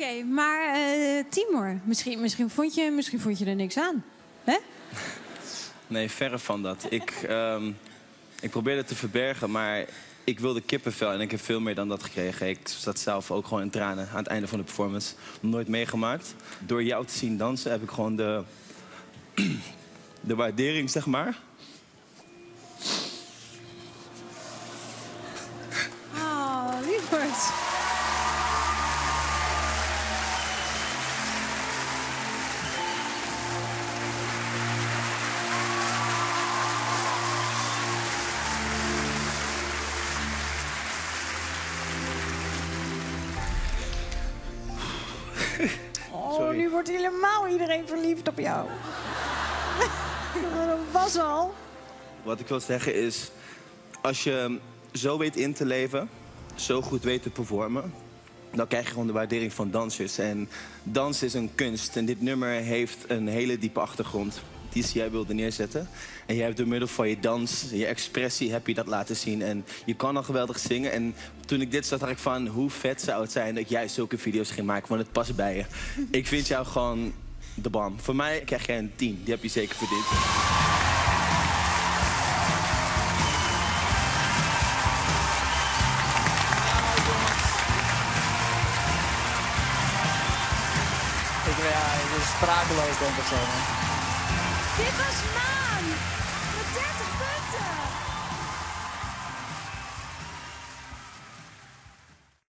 Oké, maar eh, Timor, misschien, misschien, vond je, misschien vond je er niks aan. Hè? Nee, verre van dat. Ik, ehm, ik probeerde het te verbergen, maar ik wilde kippenvel en ik heb veel meer dan dat gekregen. Ik zat zelf ook gewoon in tranen aan het einde van de performance. Nooit meegemaakt. Door jou te zien dansen heb ik gewoon de, de waardering, zeg maar. Oh, lieverd. Oh, Sorry. nu wordt helemaal iedereen verliefd op jou. Dat was al. Wat ik wil zeggen is, als je zo weet in te leven, zo goed weet te performen, dan krijg je gewoon de waardering van dansers. En dans is een kunst en dit nummer heeft een hele diepe achtergrond die jij wilde neerzetten. En jij hebt door middel van je dans, je expressie, heb je dat laten zien. En je kan al geweldig zingen. En toen ik dit zag, dacht ik van, hoe vet zou het zijn dat jij zulke video's ging maken, want het past bij je. Ik vind jou gewoon de bam. Voor mij krijg jij een 10, die heb je zeker verdiend. Ik ben, ja, ik ben sprakeloos denk ik zo. Dit was Maan.